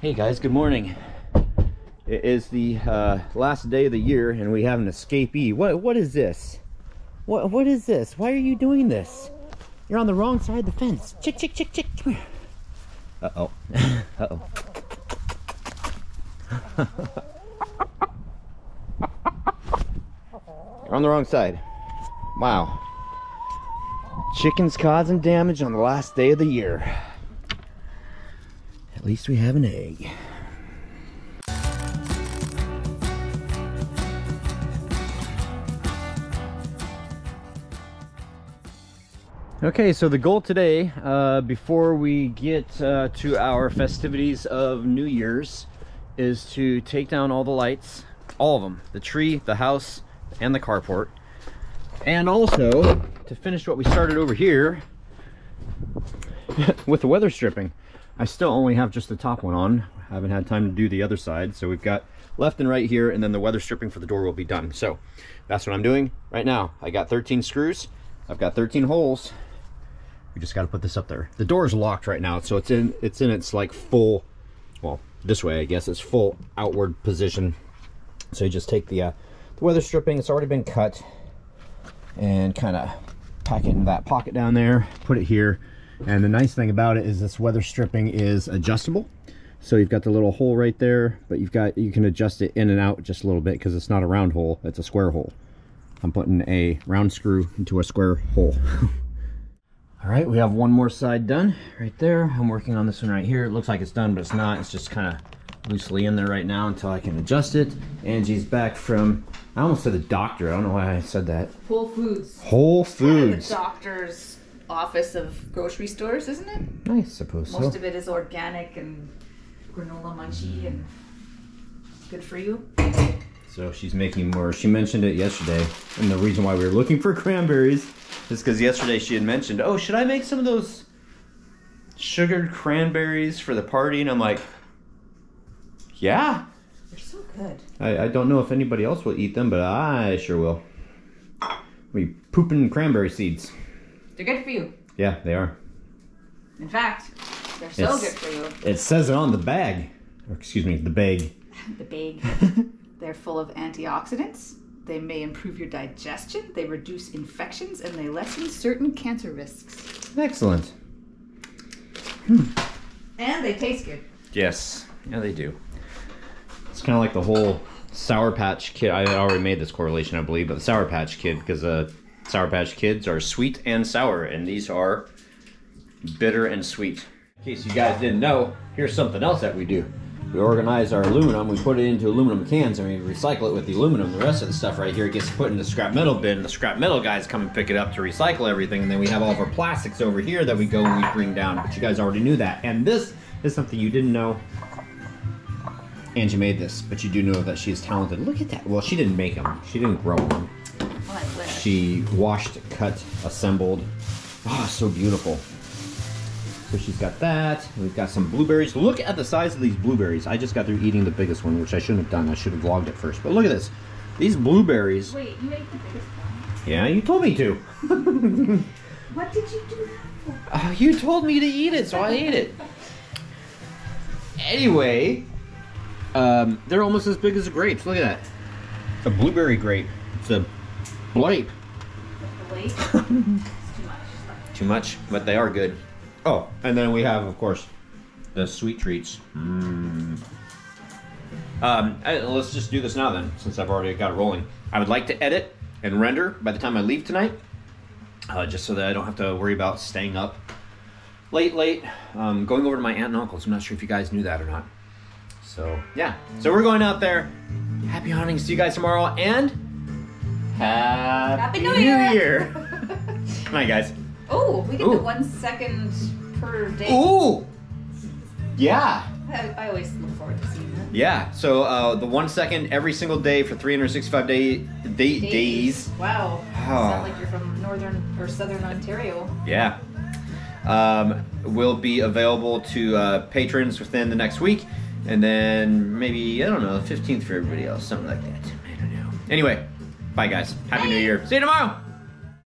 Hey guys, good morning. It is the uh, last day of the year and we have an escapee. What What is this? What What is this? Why are you doing this? You're on the wrong side of the fence. Chick, chick, chick, chick, come here. Uh-oh. Uh-oh. You're on the wrong side. Wow. Chickens causing damage on the last day of the year. Least we have an egg. Okay, so the goal today, uh, before we get uh, to our festivities of New Year's, is to take down all the lights, all of them, the tree, the house, and the carport. And also, to finish what we started over here with the weather stripping. I still only have just the top one on. I haven't had time to do the other side. So we've got left and right here, and then the weather stripping for the door will be done. So that's what I'm doing right now. I got 13 screws. I've got 13 holes. We just got to put this up there. The door is locked right now, so it's in it's in its like full, well, this way I guess it's full outward position. So you just take the uh, the weather stripping. It's already been cut, and kind of pack it in that pocket down there. Put it here, and the nice thing about it is this weather stripping is adjustable. So you've got the little hole right there, but you've got you can adjust it in and out just a little bit because it's not a round hole; it's a square hole. I'm putting a round screw into a square hole. All right, we have one more side done right there. I'm working on this one right here. It looks like it's done, but it's not. It's just kind of loosely in there right now until I can adjust it. Angie's back from, I almost said the doctor. I don't know why I said that. Whole Foods. Whole Foods. The doctor's office of grocery stores, isn't it? I suppose Most so. of it is organic and granola munchy mm. and good for you. So she's making more. She mentioned it yesterday. And the reason why we were looking for cranberries is because yesterday she had mentioned, oh, should I make some of those sugared cranberries for the party? And I'm like, yeah. They're so good. I, I don't know if anybody else will eat them, but I sure will. We pooping cranberry seeds. They're good for you. Yeah, they are. In fact, they're so It's- good for you. It says it on the bag. Or excuse me, the bag. The bag. They're full of antioxidants. They may improve your digestion. They reduce infections and they lessen certain cancer risks. Excellent. And they taste good. Yes. Yeah, they do. It's kind of like the whole Sour Patch Kid. I already made this correlation, I believe, but the Sour Patch Kid, because uh, Sour Patch Kids are sweet and sour, and these are bitter and sweet. In case you guys didn't know, here's something else that we do. We organize our aluminum, we put it into aluminum cans, and we recycle it with the aluminum. The rest of the stuff right here gets put in the scrap metal bin. The scrap metal guys come and pick it up to recycle everything, and then we have all of our plastics over here that we go and we bring down. But you guys already knew that. And this is something you didn't know. Angie made this, but you do know that she is talented. Look at that. Well, she didn't make them. She didn't grow them. Well, I wish. She washed, cut, assembled. Oh, so beautiful. So she's got that. We've got some blueberries. Look at the size of these blueberries. I just got through eating the biggest one, which I shouldn't have done. I should have vlogged it first. But look at this. These blueberries. Wait, you ate the biggest one. Yeah, you told me to. What did you do that for? Uh, you told me to eat it, so I ate it. Anyway, um, they're almost as big as the grapes. Look at that. It's a blueberry grape. It's a blape. The too much. But they are good. Oh, and then we have, of course, the sweet treats. Mm. Um, eh, let's just do this now then, since I've already got it rolling. I would like to edit and render by the time I leave tonight, uh, just so that I don't have to worry about staying up late, late. Um, going over to my aunt and uncle's. I'm not sure if you guys knew that or not. So yeah, so we're going out there. Happy hunting. See you guys tomorrow, and happy, Happy New Year. Year. Good night, guys. Oh, we get Ooh. the one second per day. Ooh! Yeah. I, I always look forward to seeing that. Yeah. So uh, the one second every single day for 365 day, day days. Wow. Oh. Sound like you're from northern or southern Ontario. Yeah. Um, will be available to uh, patrons within the next week, and then maybe I don't know, 15th for everybody else, something like that. I don't know. Anyway, bye guys. Happy New Year. See you tomorrow.